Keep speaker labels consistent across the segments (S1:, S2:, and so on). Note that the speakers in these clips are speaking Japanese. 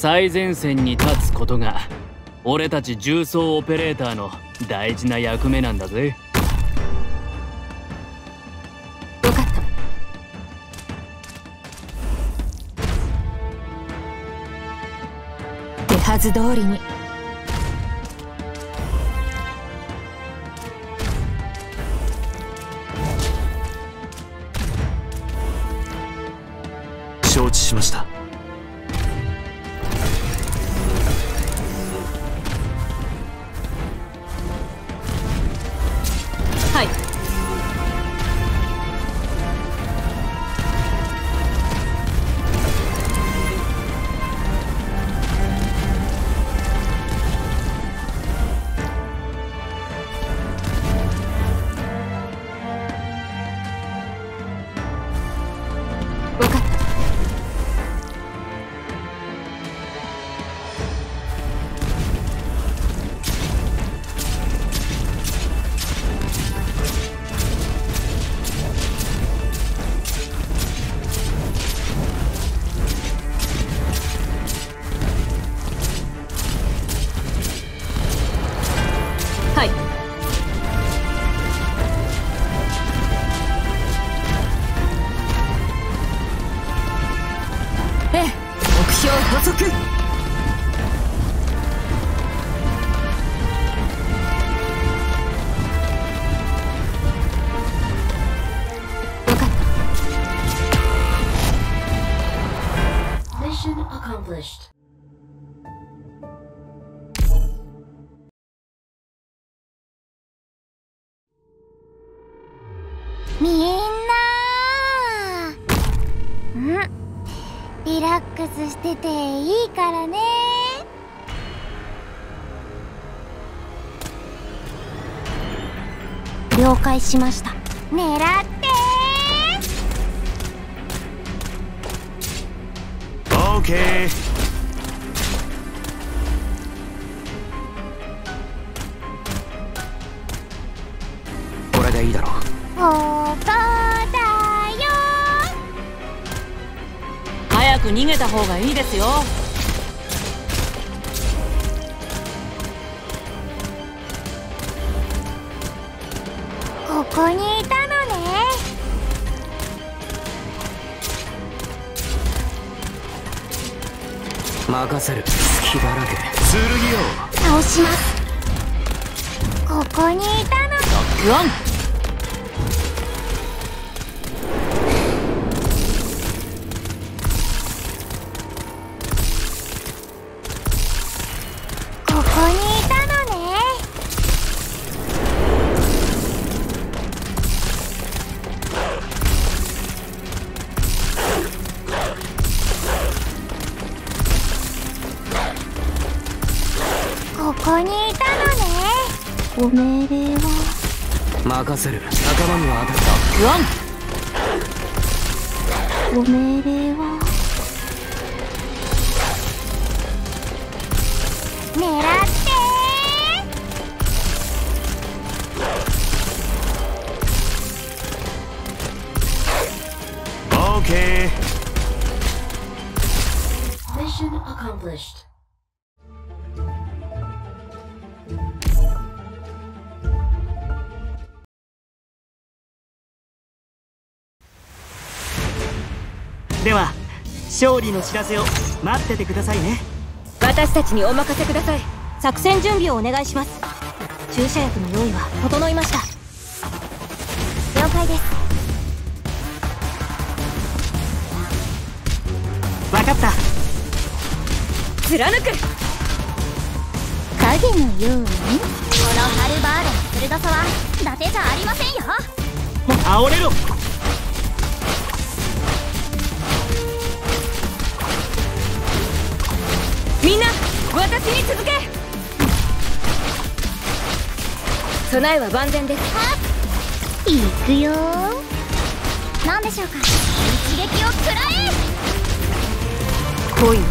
S1: 最前線に立つことが俺たち重装オペレーターの大事な役目なんだぜ。
S2: 分かった。手はず通りに。
S3: Accomplished.
S4: みんなうんリラックスしてていいからね。了解しました。狙って
S5: オーケーこれでいいだろう。
S4: ここだよ。
S2: 早く逃げた方がいいですよ。
S4: ここにいた
S5: 任せる。隙だらけ剣よ。
S4: 倒します。ここにいたの。
S2: グワン
S4: ここ
S6: では勝利の知らせを待っててくださいね。
S2: 私たちにお任せください。作戦準備をお願いします。注射薬の用意は整いました。
S4: 了解です。
S6: 分かった。
S2: 貫く。
S4: 影のように。このハルバードの鋭さは伊達じゃありませんよ。
S6: 煽れろ
S2: 私に続け。備えは万全です。
S4: 行くよ。何でしょうか。一撃を食らえ。
S2: 恋の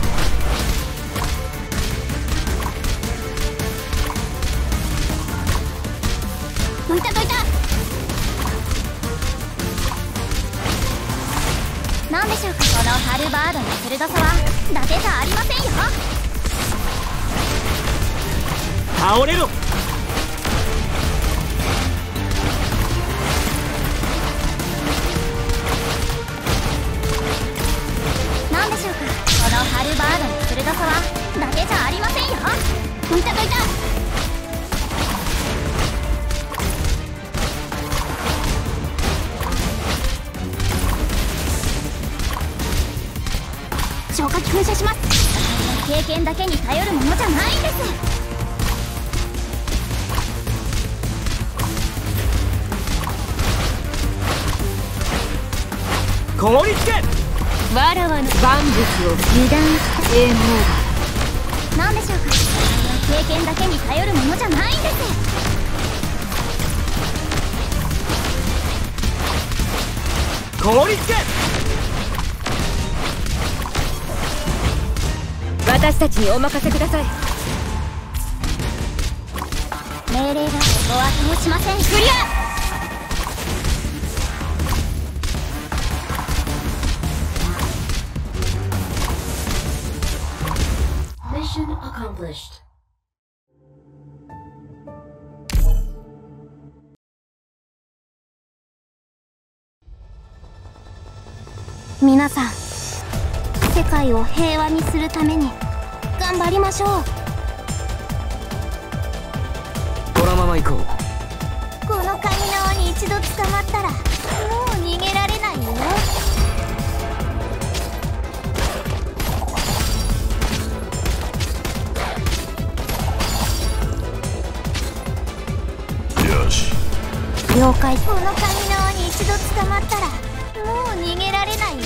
S4: どいたどいた。何でしょうか。このハルバードの鋭さは。伊達じゃありませんよ
S6: 倒れろ。
S4: なんでしょうか？このハルバードの鋭さはだけじゃありませんよ。いたいたいた。消火器噴射します。経験だけに頼るものじゃないんです。
S6: 凍りつけ
S2: わらわの万物を油断したゲームオーバ
S4: なんでしょうか。経験だけに頼るものじゃないんです。
S6: 凍りつけ
S2: ー私たちにお任せください。
S4: 命令がお後もしません。クリア皆さん世界を平和にするために頑張りましょう。
S5: このまま行こう
S4: このカニ縄に一度捕まったらもう逃げられないよ。
S5: よし。
S4: 了解。このカニ縄に一度捕まったらもう逃げられないよ。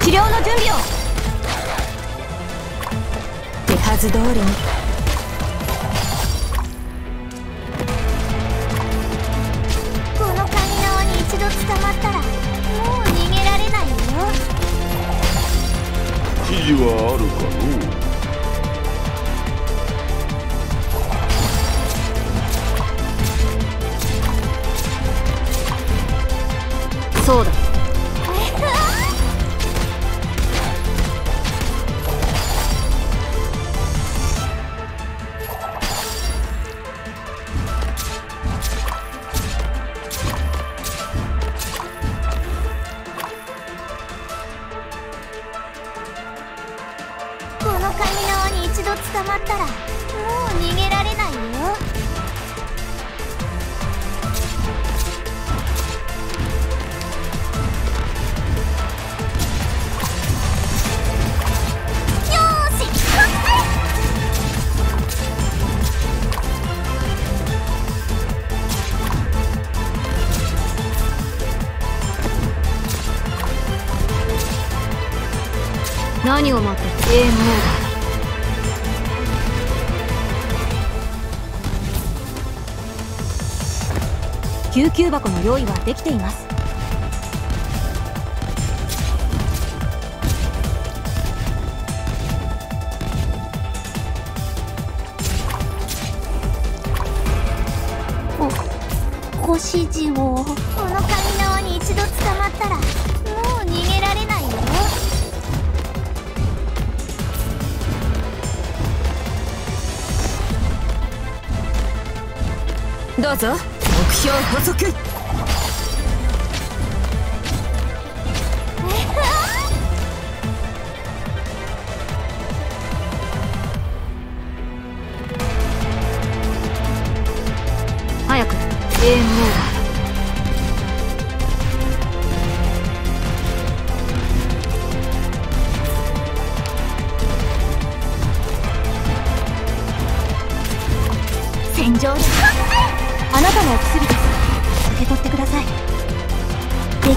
S2: 治療の準備を。手はず通りに。
S4: このカニ縄に一度捕まったらもう逃げられないよ。
S7: 指示はあるかのう
S2: 何を待ってゲームオー。バー救急箱の用意はできています。
S4: ご指示を。
S2: どうぞ。目標補足。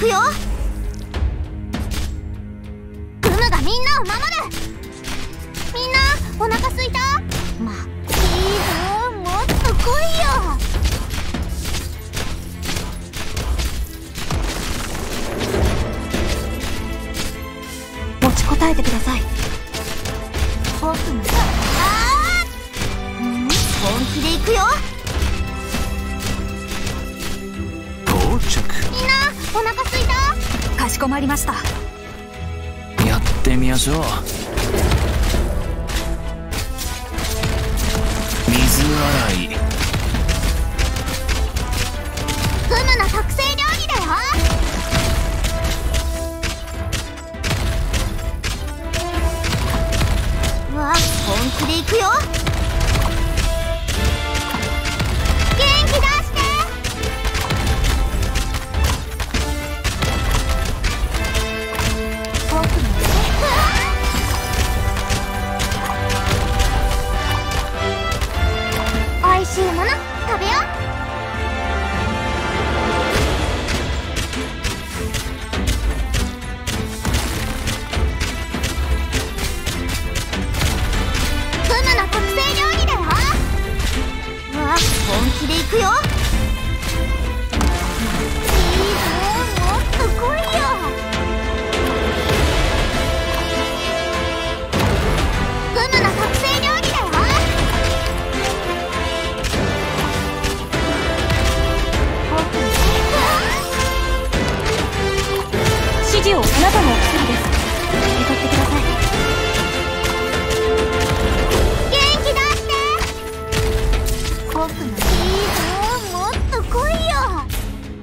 S2: く
S4: よ。グムがみんなを守る。みんなお腹すいた？まあいいぞもっと来いよ。
S2: 持ちこたえてください。
S4: あー。うん本気で行くよ。
S5: 到着
S2: しこまりました。
S5: やってみましょう。水洗い。
S4: フムの特食べよう。フムの特製料理だよ。うわ本気で行くよ。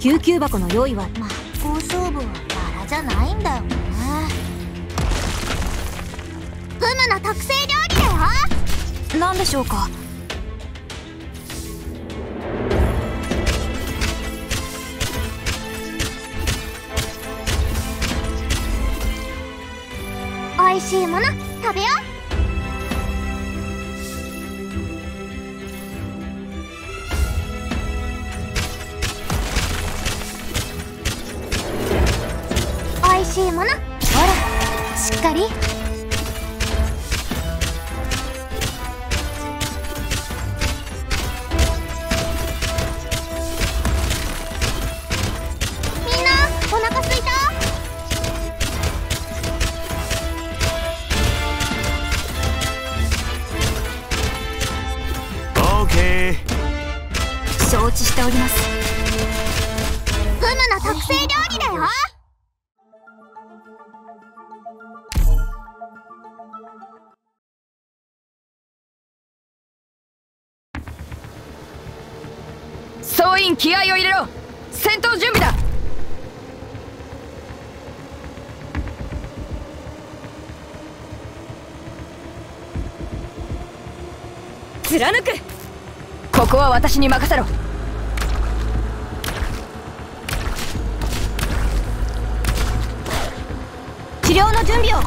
S2: 救急箱の用意は
S4: まあ高勝負はバラじゃないんだよね。フムの特製料理だよ。
S2: 何でしょうか。
S4: おいしいもの食べよう。
S8: 総員気合を入れろ。戦闘準備だ。貫く。ここは私に任せろ。
S2: 治療の準備を。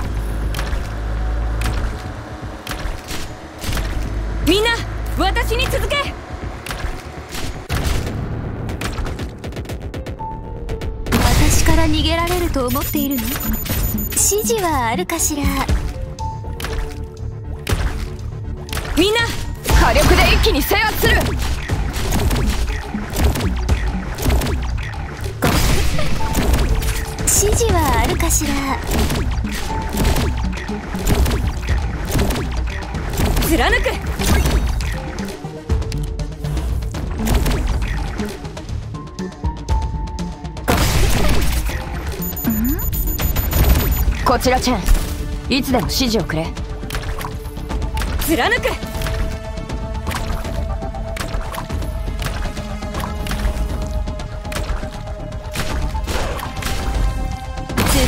S8: みんな私に続け。
S2: 逃げられると思っているの？指示はあるかしら？
S8: みんな火力で一気に制圧する。
S2: 指示はあるかしら？
S8: 貫くこちらチェン。いつでも指示をくれ。貫く。
S2: 集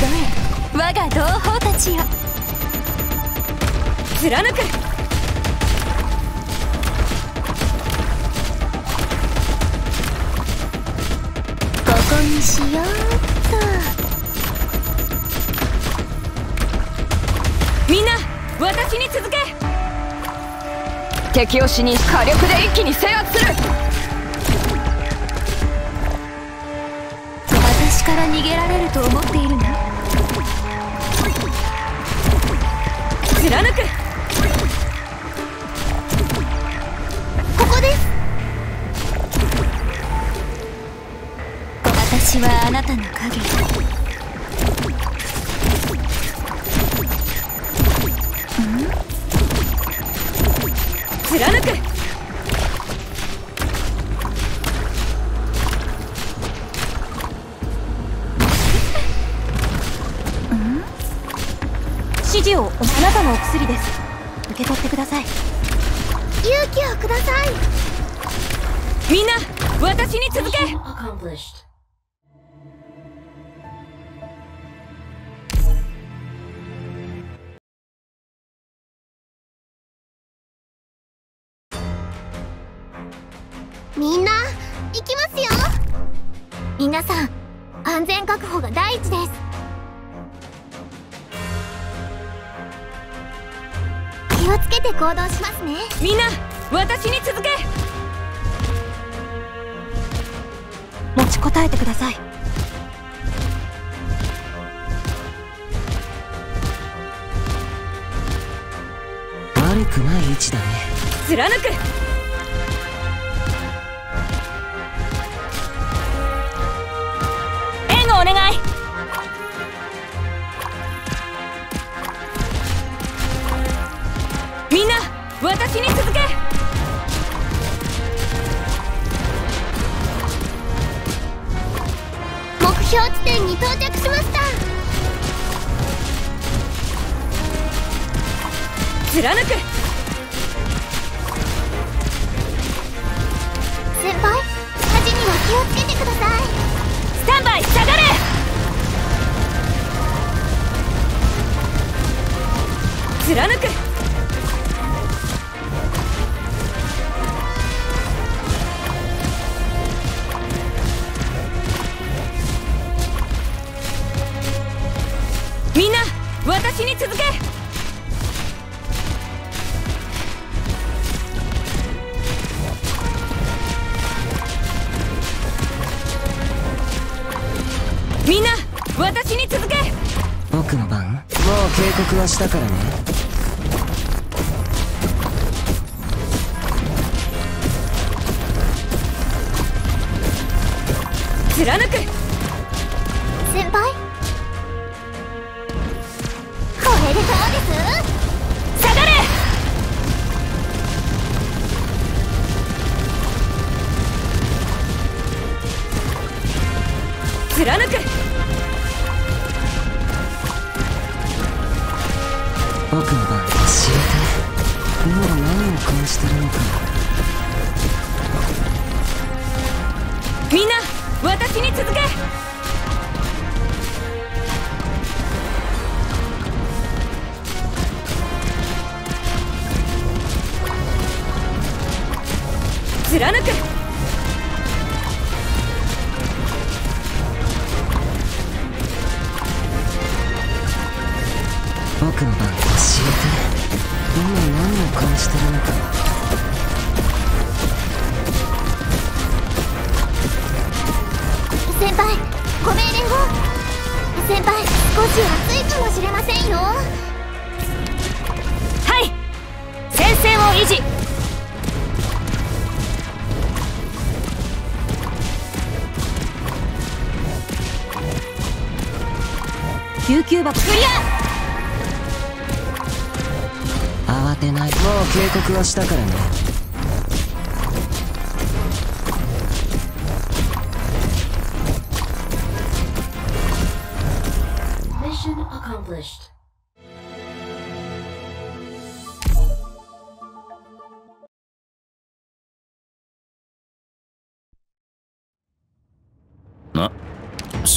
S2: え我が同胞たちよ。
S8: 貫く。敵を死に火力で一気に制圧する。
S9: みんな
S4: 行きますよ。皆さん安全確保が第一です。気をつけて行動しますね。
S9: みんな私に続け。持ちこたえてください。
S10: 悪くない位置だね。
S9: 貫く援護お願い。みんな私に続け。
S4: 目標地点に到着しました。
S9: 貫く。
S4: 先輩火事には気をつけてください
S9: スタンバイ下がれ！貫く！みんな私に続け！
S10: はしたからね。
S9: 貫く。
S4: 先輩。これで。ど先輩少し暑いかもしれませんよ。
S9: はい。戦線を維持。救急箱。クリ
S10: 慌てない。もう警告はしたからね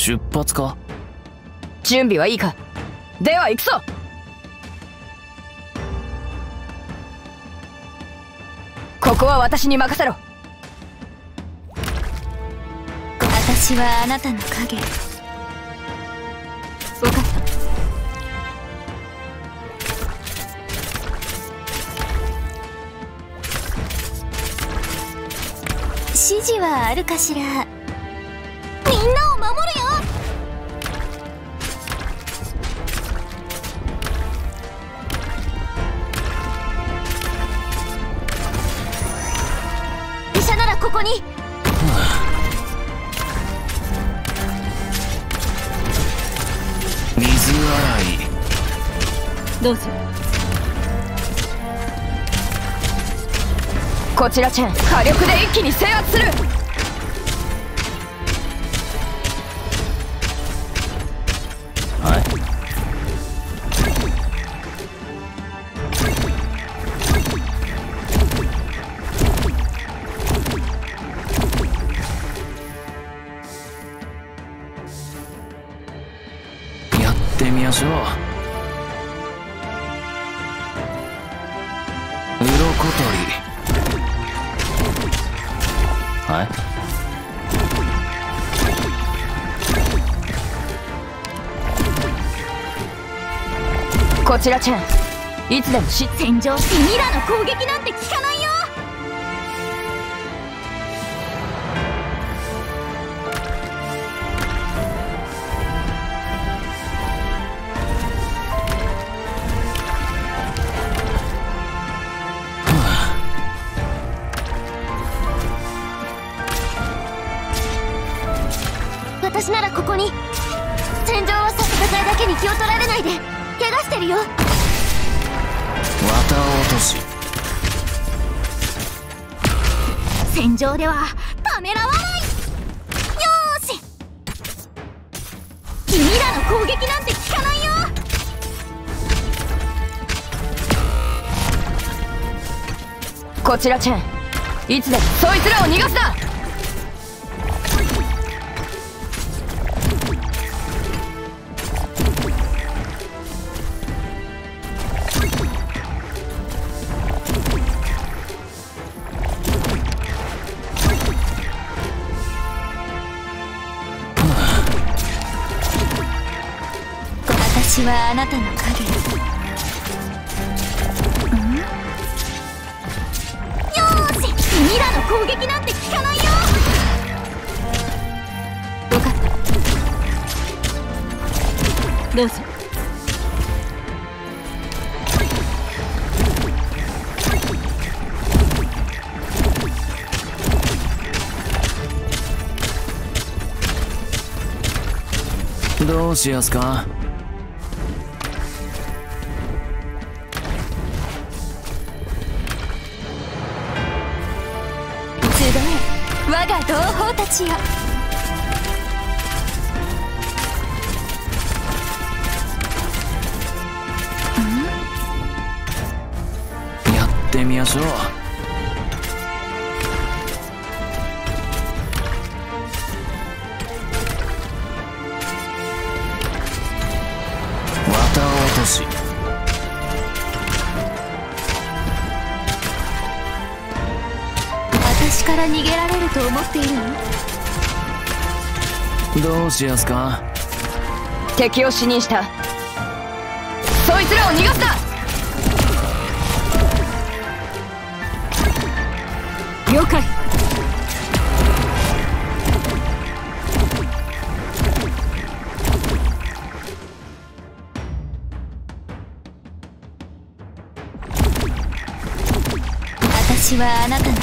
S5: 出発か？
S8: 準備はいいか？では行くぞ！ここは私に任せろ！
S4: 私はあなたの影。
S9: 分かった。
S4: 指示はあるかしら？
S2: どうぞ。
S8: こちらチェン。火力で一気に制圧する。
S5: はい。やってみましょう。
S8: ちらチェンいつでもし
S11: 戦場。シミラの攻撃なんて効かない
S5: 落とし
S11: 戦場ではためらわない。よし。君らの攻撃なんて効かないよ
S8: こちらチェン。いつでそいつらを逃がすな。
S11: なたの影ん。よーし。君らの攻撃なんて効かないよ
S2: 分かった。どうぞ
S5: どうしやすか？
S11: が同胞たちよ。
S5: やってみましょう。どうしやすか？
S8: 敵を死認した。そいつらを逃がすな！
S2: 了解。
S11: 私はあなたの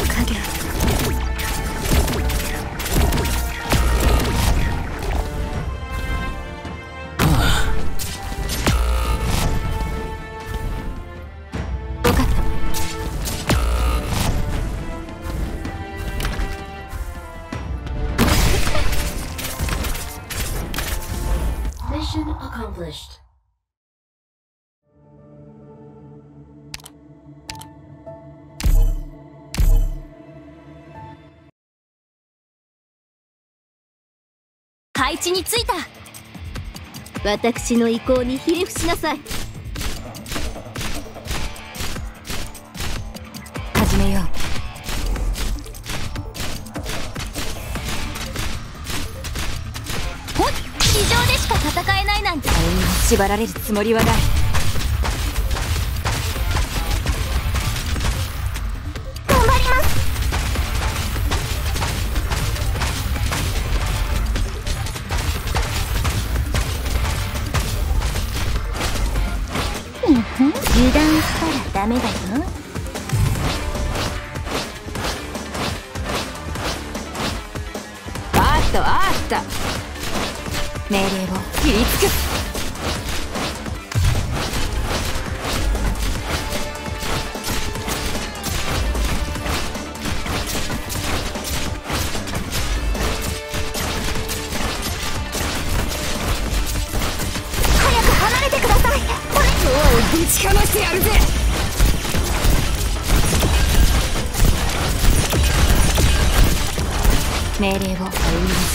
S11: 配置についた。
S2: 私の意向にひれ伏しなさい。始めよう。
S11: ほっ地上でしか戦えないなんて。
S2: 縛られるつもりはない。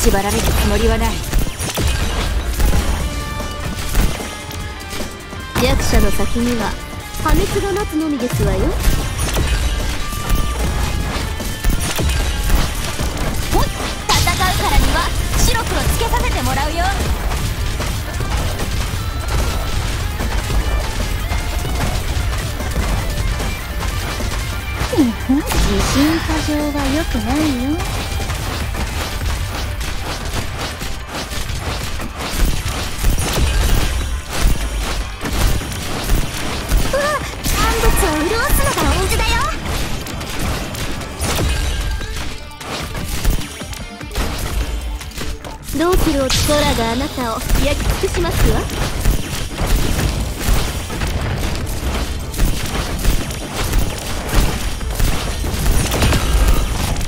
S2: 縛られるつもりはない。弱者の先には破滅が待つのみですわよ。
S11: ほい戦うからには白黒つけさせてもらうよ。
S2: 自信過剰は良くないよ
S11: す
S2: るおつらがあなたを焼き尽くしますわ。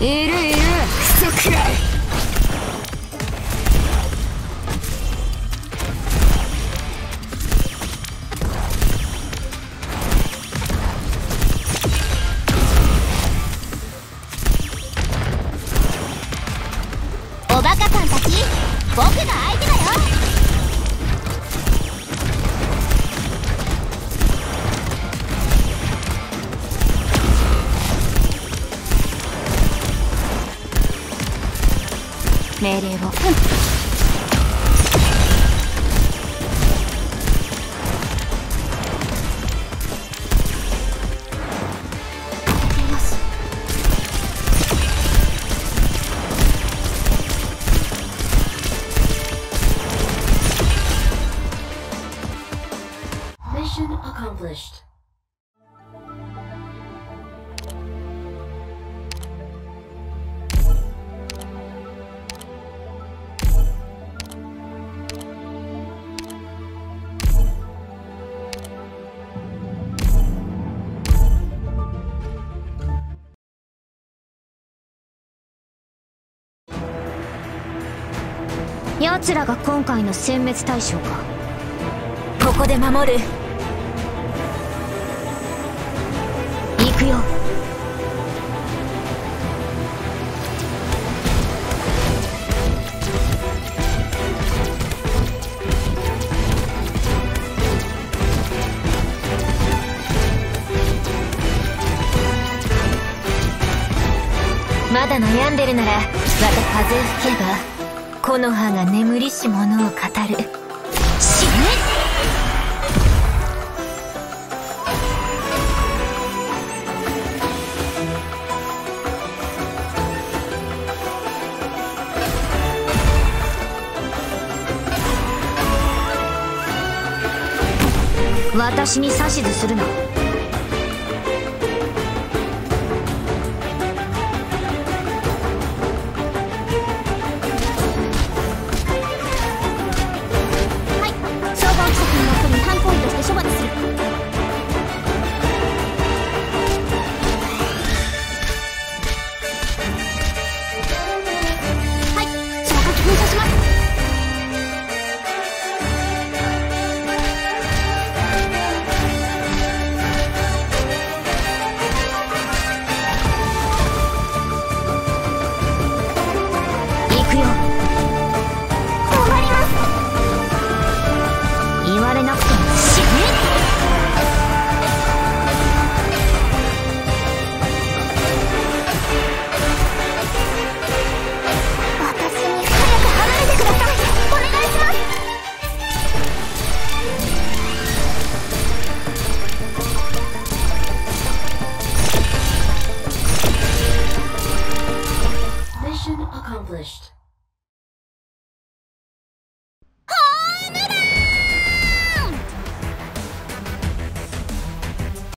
S4: いるいる。
S2: 奴らが今回の殲滅対象か。ここで守る。行くよ。まだ悩んでるならまた風吹けば木の葉が眠りし者を語る。死ね。私に指図するな。